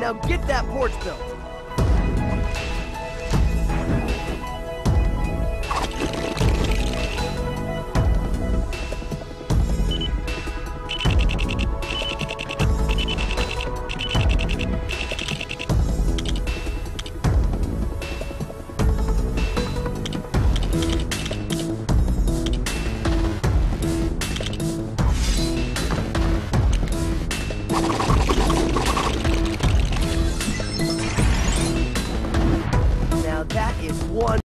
Now get that porch built. That is one.